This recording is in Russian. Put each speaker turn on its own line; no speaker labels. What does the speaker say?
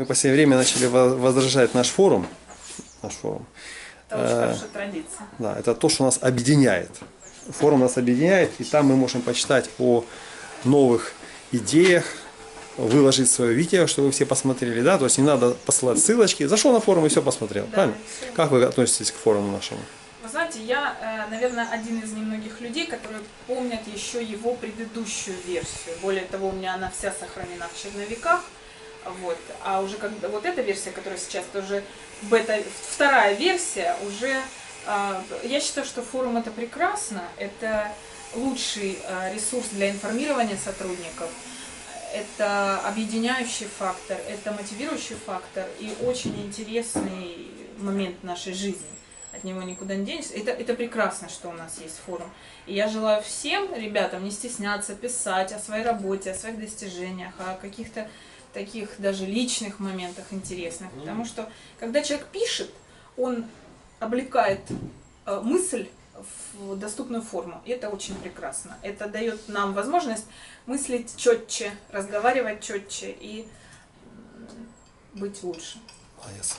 Мы в последнее время начали во- возрождать наш форум. Наш форум.
Это очень
Э,
традиция.
Да, это то, что нас объединяет. Форум нас объединяет, и там мы можем почитать о новых идеях, выложить свое видео, чтобы вы все посмотрели, да, то есть не надо посылать ссылочки, зашел на форум и все посмотрел,
Да,
правильно?
и всё.
Как вы относитесь к форуму нашему?
Вы знаете, я, э, наверное, один из немногих людей, которые помнят еще его предыдущую версию. Более того, у меня она вся сохранена в черновиках. Вот. А уже когда вот эта версия, которая сейчас тоже бета, вторая версия, уже а, я считаю, что форум это прекрасно, это лучший а, ресурс для информирования сотрудников, это объединяющий фактор, это мотивирующий фактор и очень интересный момент нашей жизни. От него никуда не денешься. Это, это прекрасно, что у нас есть форум. И я желаю всем ребятам не стесняться писать о своей работе, о своих достижениях, о каких-то таких даже личных моментах интересных. Потому что когда человек пишет, он облекает э, мысль в доступную форму. И это очень прекрасно. Это дает нам возможность мыслить четче, разговаривать четче и быть лучше.
Молодец.